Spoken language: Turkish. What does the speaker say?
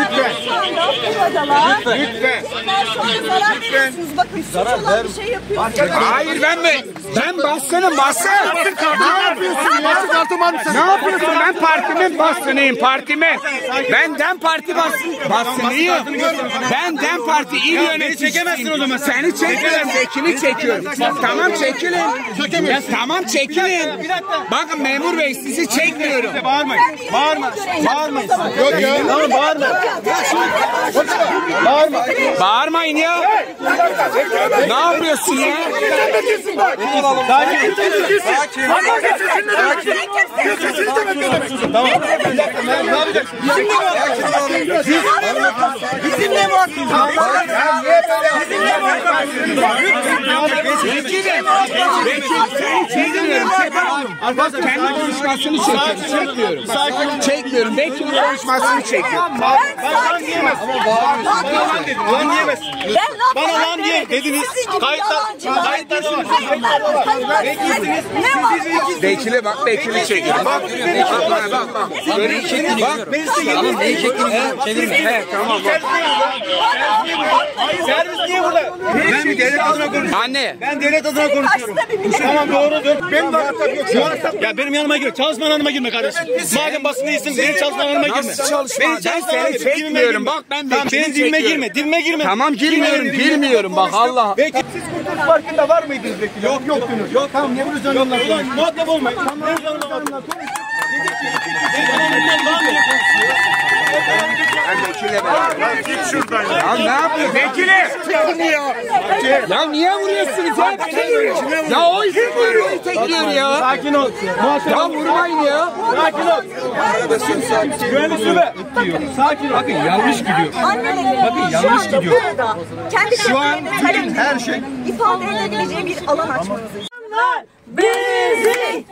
Lütfen. Şu anda hocalar. Lütfen. Bunlar sonra zarar veriyorsunuz. Bakın suç olan bir şey yapıyorsunuz. Hayır ben mi? Ben basınım basın. Ne yapıyorsun ya? Ne yapıyorsun? Ben partimin basınıyım partimin. Ben Dem Parti basın, basınıyım. Ben Dem Parti il yöneticisiyim. çekemezsin o zaman. Seni çekmiyorum. Vekili çekiyorum. Tamam çekilin. Ya tamam çekilin. Bakın memur bey sizi çekmiyorum. Bağırmayın. Bağırma. Bağırmayın. Yok ya. Tamam bağırma. Bağırma. Bağırmayın ya. Ne yapıyorsun ya? Bizimle mi hakkınız? Vekilim. Vekil seni Çekmiyorum. Kendi konuşmasını çekiyorum. Çekmiyorum. Çekmiyorum. Vekil konuşmasını çekiyorum. Ben diyemezsin. Lan diyemezsin. Ben ne Bana lan diye dediniz. Kayıtlar- yalancılar. kayıtlar var. Kayıtlar- kayıtlar- Vekilsiniz. Ne var? Vekile bak, vekili çekiyorum. Bak, bak, bak, bak. Böyle bak. Tamam neyi çektiniz? Çevirin. He, tamam. Burada? Ben bir devlet adına konuşuyorum. Anne. Ben devlet adına konuşuyorum. Bir millet- Tamam doğrudur. Benim de Ya benim yanıma gir. Çalışma alanıma girme kardeşim. Madem basın değilsin benim çalışma alanıma girme. Nasıl çalışma? Ben çalışma seni girme. çekmiyorum. Bak, ben girme. Vekili benim dibime girme. Dibime girme. Tamam girmiyorum, Girme, girmiyorum. Bak Allah. Peki siz Kurtuluş Parkı'nda var mıydınız vekil? Yok yoktunuz. Yok tamam ne vuruyorsun onunla? Ulan muhatap olmayın. Tamam ne vuruyorsun onunla? Konuş. Dedi ki iki kişi lan diye konuşuyor. Git şuradan ya. Ya ne yapıyor? Vekili. Ya niye vuruyorsunuz ya? Ya o izin veriyor, o tekliyor ya. Sakin ol. Ya vurmayın ya. Sakin ol. Güvenlik şube. Sakin ol. Bakın yanlış gidiyor. Bakın yanlış gidiyor. Kendi Şu an her şey ifade edebileceği bir alan açmanızı Bizi